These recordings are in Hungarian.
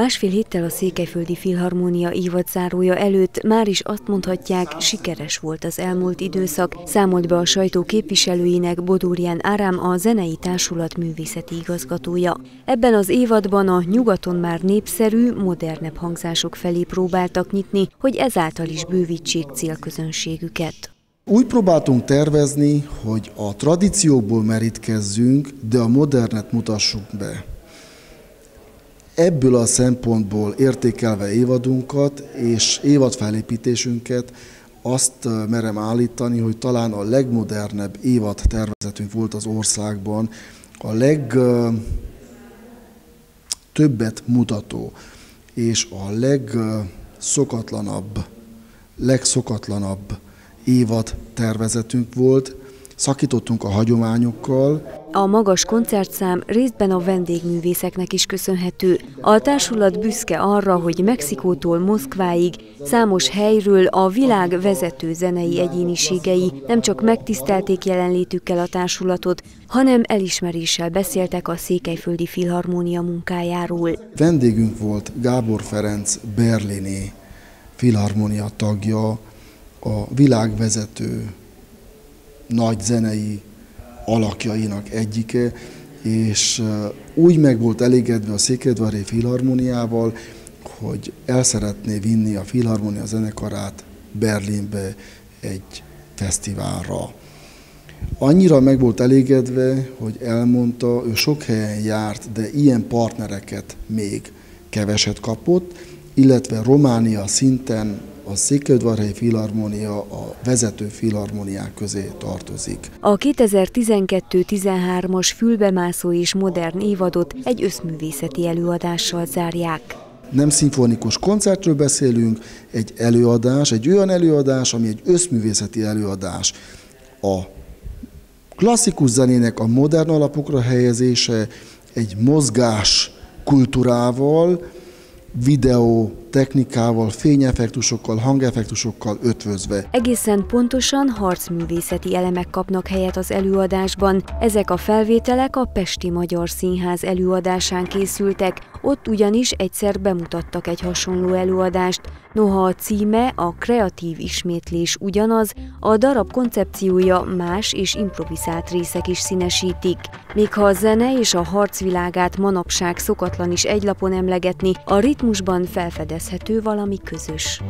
Másfél héttel a Székelyföldi Filharmónia évadzárója előtt már is azt mondhatják, sikeres volt az elmúlt időszak, számolt be a sajtó képviselőinek Bodórián Árám a Zenei Társulat művészeti igazgatója. Ebben az évadban a nyugaton már népszerű, modernebb hangzások felé próbáltak nyitni, hogy ezáltal is bővítsék célközönségüket. Úgy próbáltunk tervezni, hogy a tradíciókból merítkezzünk, de a modernet mutassuk be ebből a szempontból értékelve évadunkat és évadfelépítésünket, azt merem állítani, hogy talán a legmodernebb évad tervezetünk volt az országban, a legtöbbet mutató és a legszokatlanabb, legszokatlanabb évad tervezetünk volt, szakítottunk a hagyományokkal. A magas koncertszám részben a vendégművészeknek is köszönhető. A társulat büszke arra, hogy Mexikótól Moszkváig számos helyről a világ vezető zenei egyéniségei nem csak megtisztelték jelenlétükkel a társulatot, hanem elismeréssel beszéltek a Székelyföldi Filharmónia munkájáról. Vendégünk volt Gábor Ferenc berlini filharmónia tagja, a világvezető nagy zenei alakjainak egyike, és úgy meg volt elégedve a Székelyudvari Filharmoniával, hogy el szeretné vinni a Filharmonia zenekarát Berlinbe egy fesztiválra. Annyira meg volt elégedve, hogy elmondta, ő sok helyen járt, de ilyen partnereket még keveset kapott, illetve Románia szinten a Székelyudvarhelyi Filharmónia a vezető filharmóniák közé tartozik. A 2012-13-as fülbemászó és modern évadot egy összművészeti előadással zárják. Nem szimfonikus koncertről beszélünk, egy előadás, egy olyan előadás, ami egy összművészeti előadás. A klasszikus zenének a modern alapokra helyezése egy mozgás kultúrával, videó technikával, fényeffektusokkal, hangeffektusokkal ötvözve. Egészen pontosan harcművészeti elemek kapnak helyet az előadásban. Ezek a felvételek a Pesti Magyar Színház előadásán készültek, ott ugyanis egyszer bemutattak egy hasonló előadást, noha a címe a kreatív ismétlés ugyanaz, a darab koncepciója más és improvizált részek is színesítik. Még ha a zene és a harcvilágát manapság szokatlan is egy lapon emlegetni, a ritmusban felfedezhető valami közös.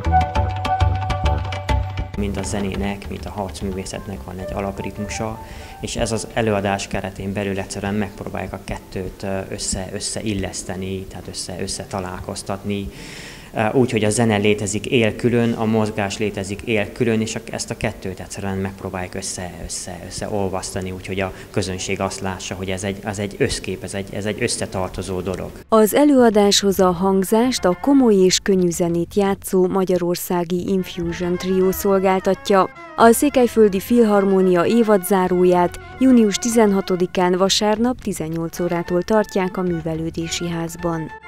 Mind a zenének, mint a harcművészetnek van egy alapritmusa, és ez az előadás keretén belül egyszerűen megpróbálják a kettőt össze, összeilleszteni, tehát össze, összetalálkoztatni, úgy, hogy a zene létezik élkülön, a mozgás létezik élkülön, és ezt a kettőt egyszerűen megpróbáljuk össze, össze, összeolvasztani, úgyhogy a közönség azt lássa, hogy ez egy, az egy összkép, ez egy, ez egy összetartozó dolog. Az előadáshoz a hangzást a komoly és könnyű zenét játszó magyarországi Infusion Trio szolgáltatja. A Székelyföldi Filharmónia évadzáróját június 16-án vasárnap 18 órától tartják a Művelődési Házban.